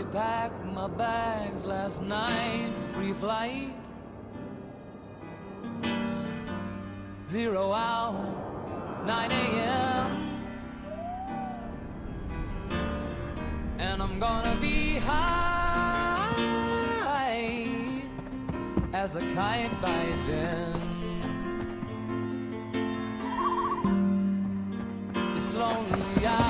you pack my bags last night pre-flight? Zero hour, 9 a.m. And I'm gonna be high as a kite by then. It's lonely out.